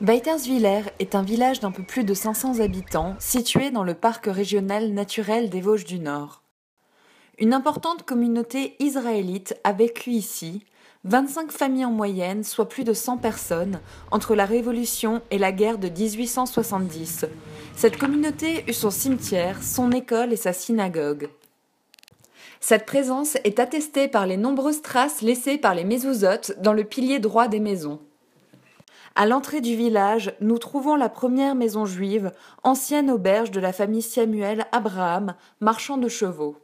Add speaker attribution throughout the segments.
Speaker 1: Weiterswiller est un village d'un peu plus de 500 habitants situé dans le parc régional naturel des Vosges du Nord. Une importante communauté israélite a vécu ici, 25 familles en moyenne, soit plus de 100 personnes, entre la Révolution et la guerre de 1870. Cette communauté eut son cimetière, son école et sa synagogue. Cette présence est attestée par les nombreuses traces laissées par les mésouzotes dans le pilier droit des maisons. À l'entrée du village, nous trouvons la première maison juive, ancienne auberge de la famille Samuel Abraham, marchand de chevaux.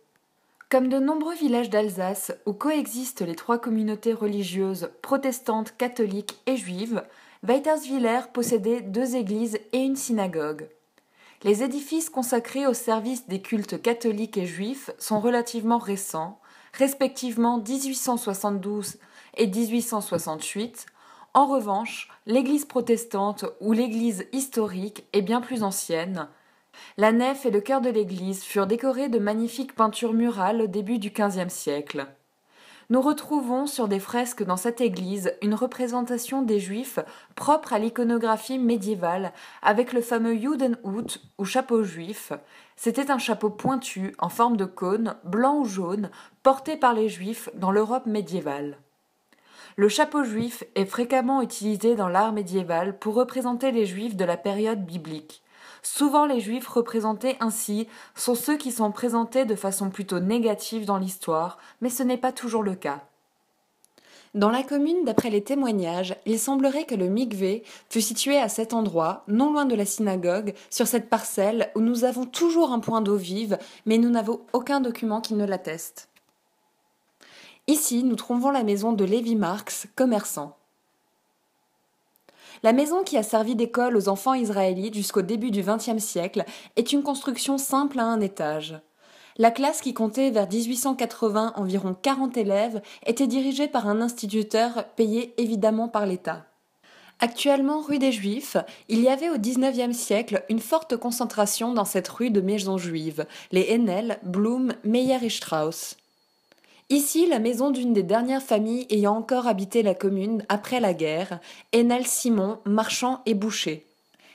Speaker 1: Comme de nombreux villages d'Alsace où coexistent les trois communautés religieuses protestantes, catholiques et juives, Weiterswiller possédait deux églises et une synagogue. Les édifices consacrés au service des cultes catholiques et juifs sont relativement récents, respectivement 1872 et 1868, en revanche, l'église protestante ou l'église historique est bien plus ancienne. La nef et le chœur de l'église furent décorés de magnifiques peintures murales au début du XVe siècle. Nous retrouvons sur des fresques dans cette église une représentation des Juifs propre à l'iconographie médiévale, avec le fameux Judenhut ou chapeau juif. C'était un chapeau pointu en forme de cône, blanc ou jaune, porté par les Juifs dans l'Europe médiévale. Le chapeau juif est fréquemment utilisé dans l'art médiéval pour représenter les juifs de la période biblique. Souvent les juifs représentés ainsi sont ceux qui sont présentés de façon plutôt négative dans l'histoire, mais ce n'est pas toujours le cas. Dans la commune, d'après les témoignages, il semblerait que le mikvé fût situé à cet endroit, non loin de la synagogue, sur cette parcelle où nous avons toujours un point d'eau vive, mais nous n'avons aucun document qui ne l'atteste. Ici, nous trouvons la maison de Lévi Marx, commerçant. La maison qui a servi d'école aux enfants israélites jusqu'au début du XXe siècle est une construction simple à un étage. La classe qui comptait vers 1880 environ 40 élèves était dirigée par un instituteur payé évidemment par l'État. Actuellement rue des Juifs, il y avait au XIXe siècle une forte concentration dans cette rue de maisons juives, les Enel, Blum, Meyer et Strauss. Ici, la maison d'une des dernières familles ayant encore habité la commune après la guerre, Enel Simon, marchand et boucher.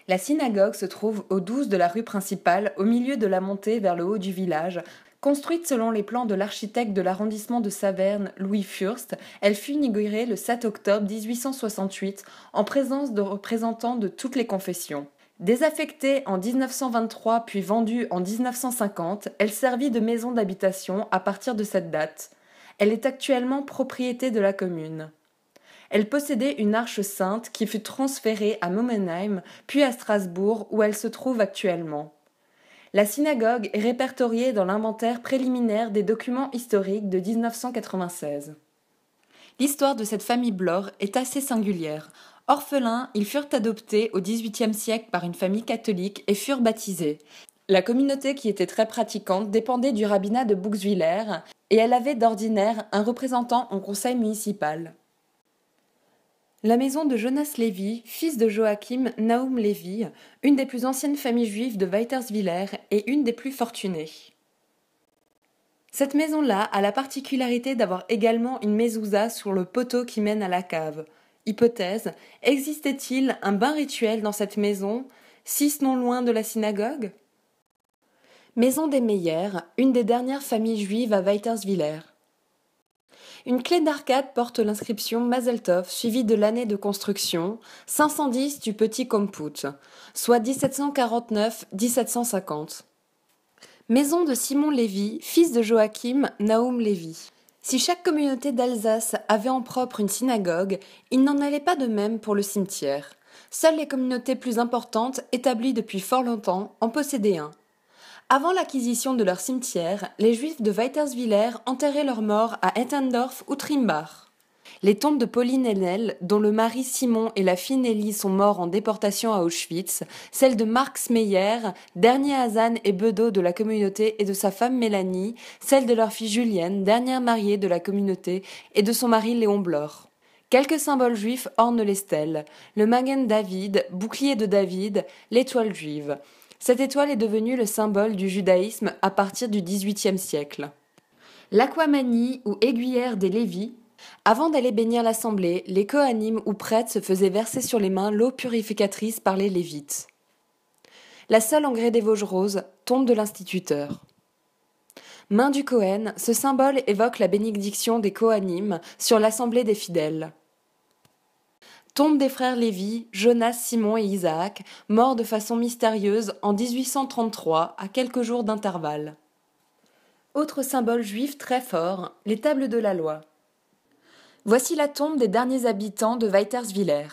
Speaker 1: La synagogue se trouve au 12 de la rue principale, au milieu de la montée vers le haut du village. Construite selon les plans de l'architecte de l'arrondissement de Saverne, Louis Furst, elle fut inaugurée le 7 octobre 1868 en présence de représentants de toutes les confessions. Désaffectée en 1923 puis vendue en 1950, elle servit de maison d'habitation à partir de cette date. Elle est actuellement propriété de la commune. Elle possédait une arche sainte qui fut transférée à Momenheim, puis à Strasbourg, où elle se trouve actuellement. La synagogue est répertoriée dans l'inventaire préliminaire des documents historiques de 1996. L'histoire de cette famille Blore est assez singulière. Orphelins, ils furent adoptés au XVIIIe siècle par une famille catholique et furent baptisés. La communauté qui était très pratiquante dépendait du rabbinat de Bouxwiller et elle avait d'ordinaire un représentant en conseil municipal. La maison de Jonas Lévy, fils de Joachim Naum Lévy, une des plus anciennes familles juives de Weiterswiller et une des plus fortunées. Cette maison-là a la particularité d'avoir également une mezouza sur le poteau qui mène à la cave. Hypothèse, existait-il un bain rituel dans cette maison, si ce non loin de la synagogue? Maison des Meyer, une des dernières familles juives à Weiterswiller. Une clé d'arcade porte l'inscription Mazeltov suivie de l'année de construction 510 du Petit Komput, soit 1749-1750. Maison de Simon Lévy, fils de Joachim Naum Lévy. Si chaque communauté d'Alsace avait en propre une synagogue, il n'en allait pas de même pour le cimetière. Seules les communautés plus importantes, établies depuis fort longtemps, en possédaient un. Avant l'acquisition de leur cimetière, les Juifs de Weiterswiller enterraient leurs morts à Ettendorf ou Trimbach. Les tombes de Pauline Hennel, dont le mari Simon et la fille Nelly sont morts en déportation à Auschwitz, celles de Marx Meyer, dernier Hazan et Bedeau de la communauté et de sa femme Mélanie, celles de leur fille Julienne, dernière mariée de la communauté, et de son mari Léon Blore. Quelques symboles juifs ornent les stèles. Le Magen David, bouclier de David, l'étoile juive. Cette étoile est devenue le symbole du judaïsme à partir du XVIIIe siècle. L'aquamanie ou aiguillère des Lévis, Avant d'aller bénir l'assemblée, les Kohanim ou prêtres se faisaient verser sur les mains l'eau purificatrice par les Lévites. La seule engrais des Vosges roses tombe de l'instituteur. Main du Cohen, ce symbole évoque la bénédiction des Kohanim sur l'assemblée des fidèles. Tombe des frères Lévi, Jonas, Simon et Isaac, morts de façon mystérieuse en 1833 à quelques jours d'intervalle. Autre symbole juif très fort, les tables de la loi. Voici la tombe des derniers habitants de Weiterswiller.